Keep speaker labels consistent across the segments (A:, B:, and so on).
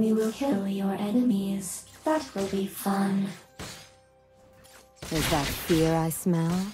A: We will kill your enemies. That will be fun.
B: Is that fear I smell?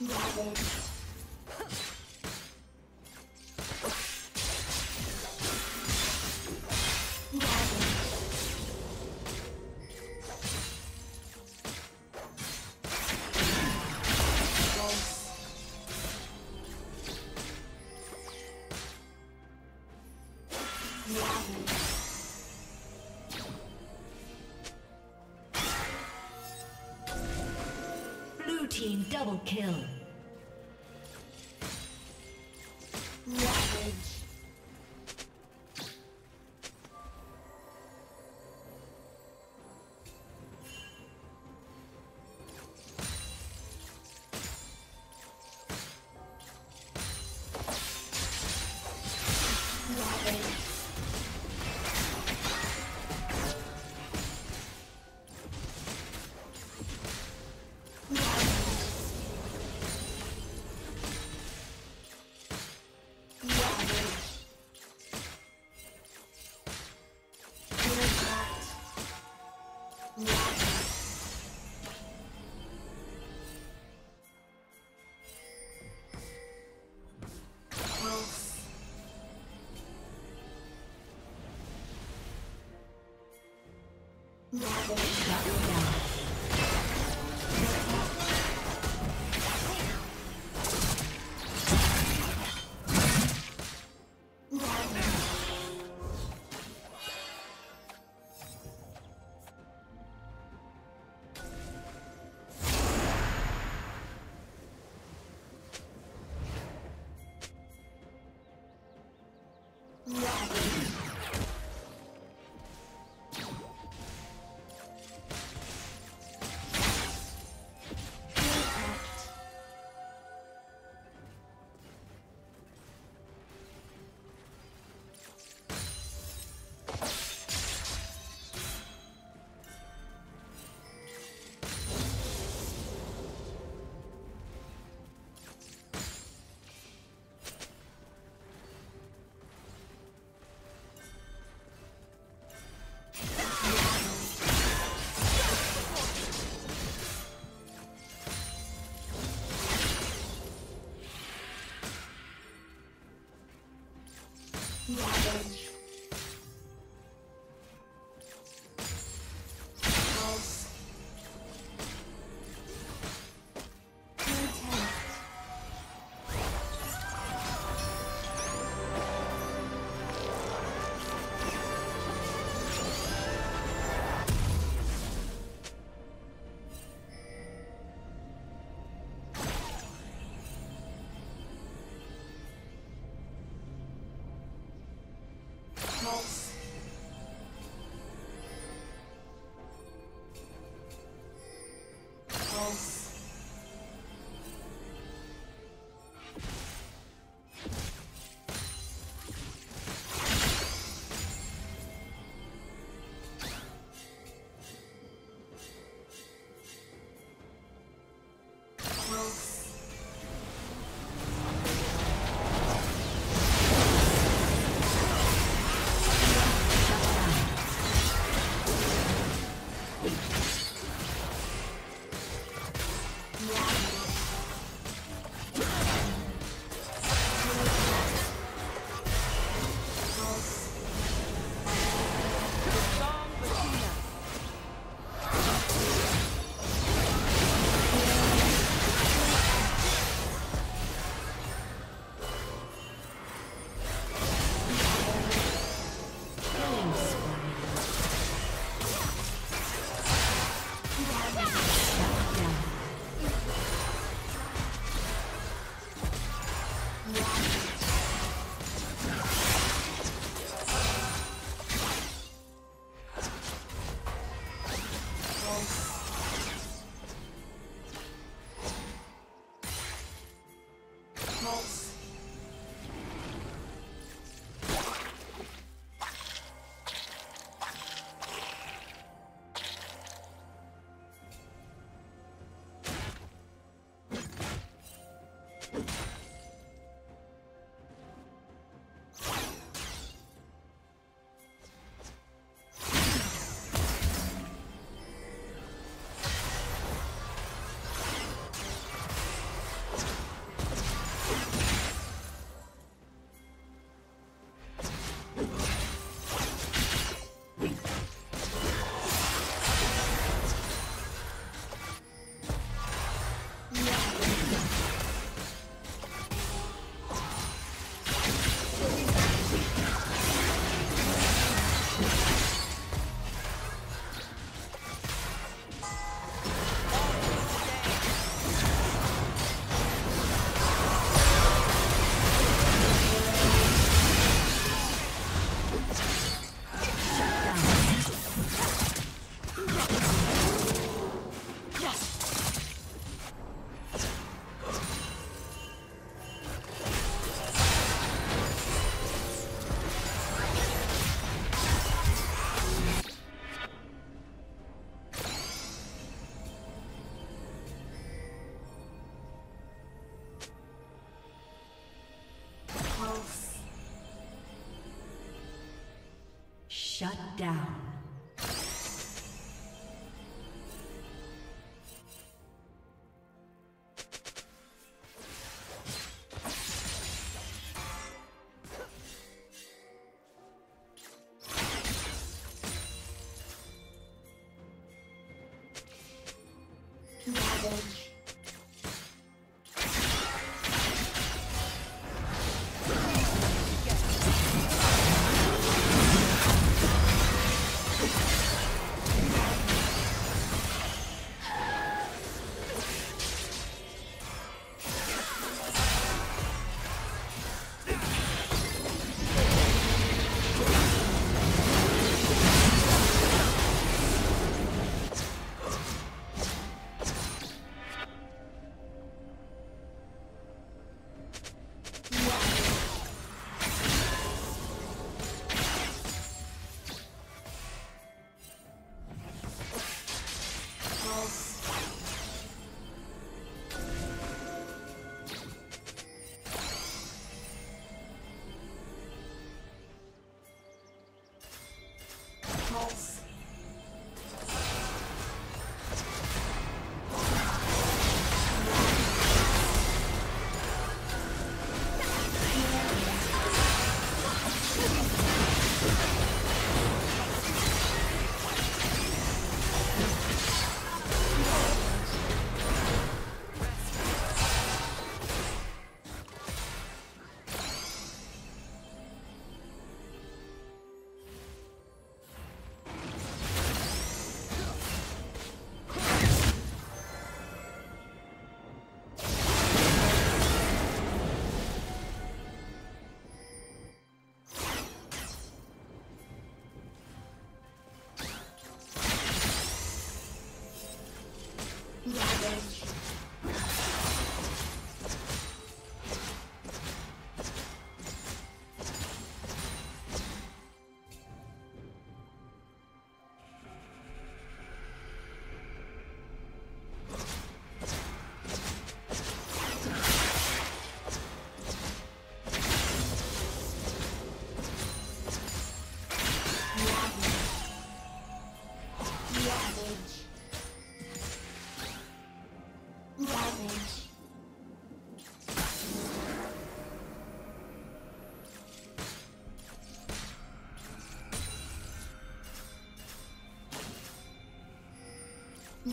A: Ravage.
C: Kill.
A: Ravage.
B: Shut down.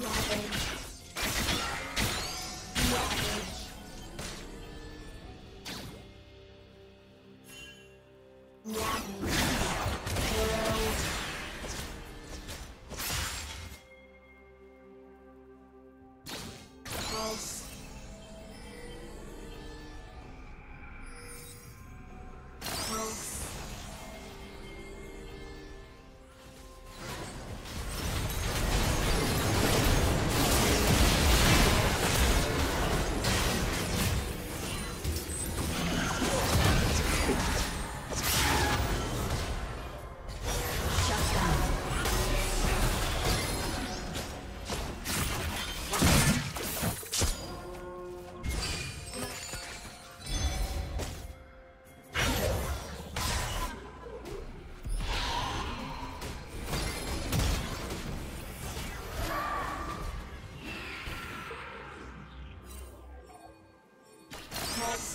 A: Ravage.
B: Yes.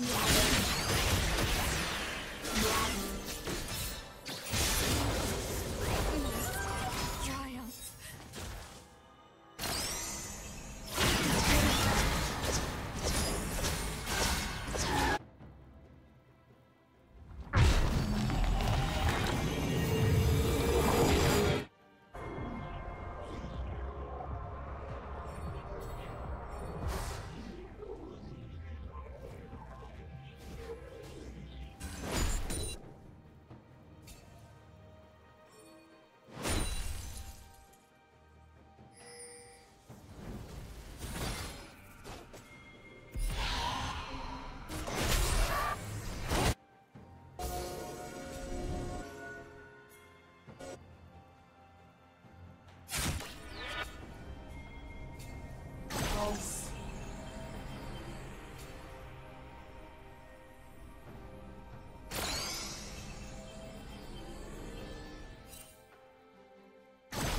B: Yeah.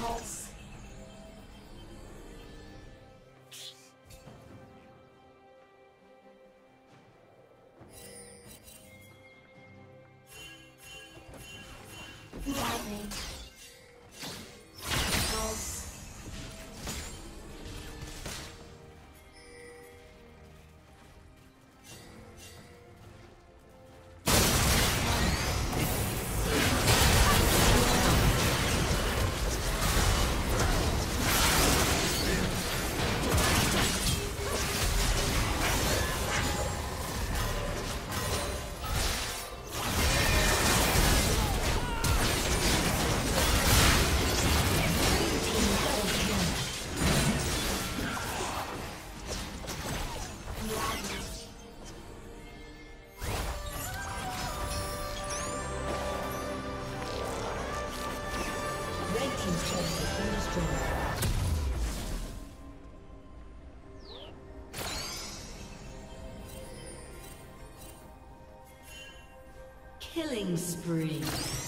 A: Lovely.
B: team's Killing spree.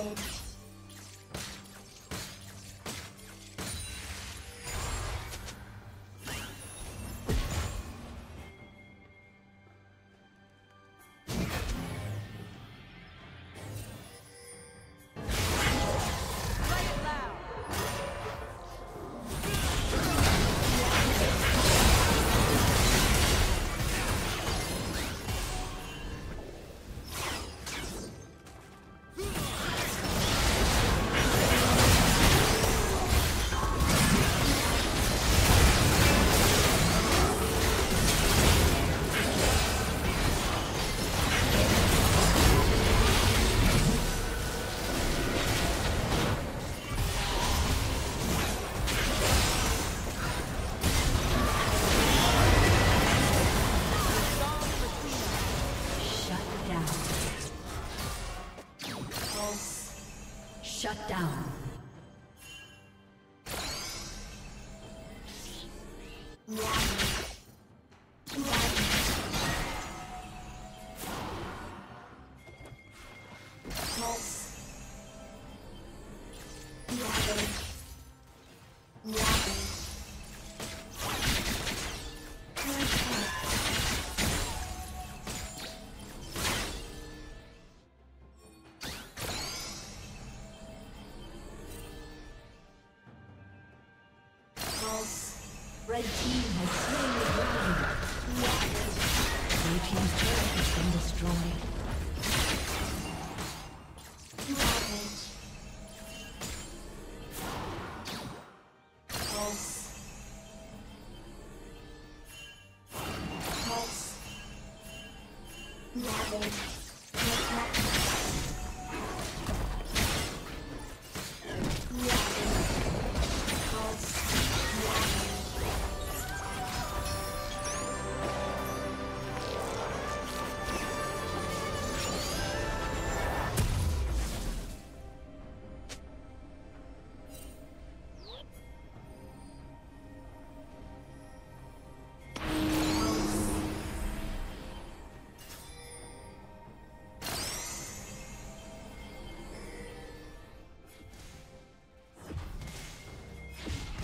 A: Ravage.
B: Red team has slain the dragon. Blue team's turret has been destroyed.